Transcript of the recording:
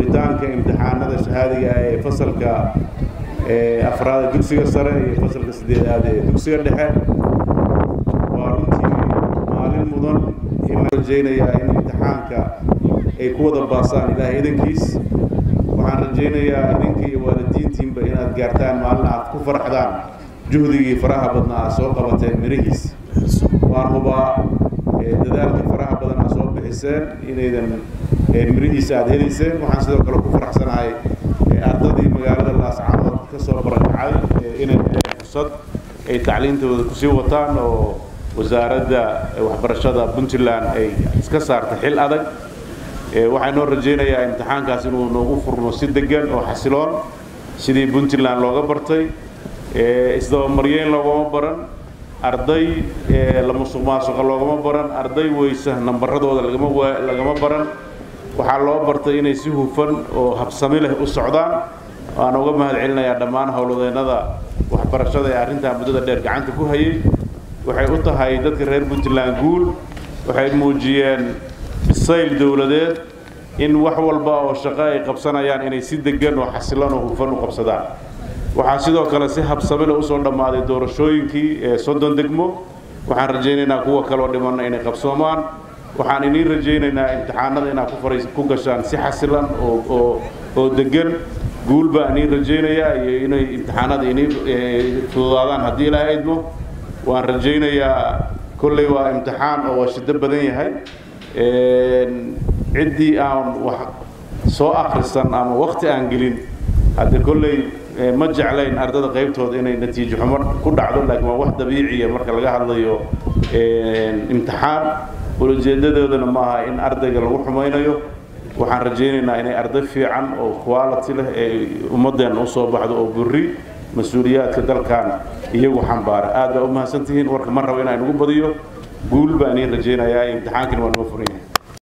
furitaanka imtixaanada shahaadiga ee fasalka afraada dugsiga sare iyo fasalka sideedaad ee dugsiga dhexe waa runtii maalin mudan rajaynayaa in imtixaanka ay ku wada baasaan ilaahay idankiis waxaan rajaynayaa idinka iyo waalidiintiinba inaad gaartaan maalin aad ku faraxdaan juhdigii faraha badnaa aad soo qabateen mirihiis. Waan hubaa dadaalka faraha badan aad soo bixiseen inaydan mirihiisa aad helayseen waxaan sidoo kale ku faraxsanahay ardadii magaalada laascaanood ka soo barakacay inay heleen fursad ay tacliintooda ku sii wataan oo wasaaradda waxbarashada puntland ay iska saartay xil adag. Waxaa noo rajaynayaa imtixaankaas inuu noogu furmo si degan oo xasiloon sidii puntland looga bartay. Isdabamaryeyn loogama baran arday la musuq maasuqa loogama baran. Arday weysa nambaradooda lagama baran. Waxaa loo bartay inay si hufan oo habsami leh u socdaan. Waan uga mahad celinayaa dhammaan howladeennada waxbarashada ee arrintaa muddada dheer gacanta ku hayay. Waxay u tahay dadka reer puntland guul. Waxay muujiyeen bisayl dowladeed in wax walba oo shaqo ay qabsanayaan inay si degan oo xasilan oo hufan u qabsadaan waxaa sidoo kale si habsamile u soo dhammaaday doorashooyinkii ee soddon degmo. Waxaan rajaynaynaa kuwa kaloo dhimanna inay qabsoomaan. Waxaan iniin rajaynaynaa imtixaanada inaad ku gashaan si xasilan oo degan guul baa iniin rajaynayaa iyo inay imtixaanada iniin fududaadaan haddii ilaahay idmo waan rajaynayaa kolley waa imtixaan oo waa shiddo badan yahay. Ciddii aan wax soo akhrisan ama wakti aan gelin hadde kolley ma jeclayn ardada qaybtooda inay natiijo xumo ku dhacdo laakiin waa wax dabiiciya marka laga hadlayo imtixaan. Ulajeedadoodana maaha in ardayga lagu xumaynayo waxaan rajaynaynaa inay arday fiican oo quality leh ee ummaddeena u soo baxdo oo burri mas'uuliyaadka dalkan iyagu xambaara. Aad baa u mahadsantihiin warka ma rabo inaan ugu badiyo. Guul baan iin rajaynayaa imtixaankiina waa noo furan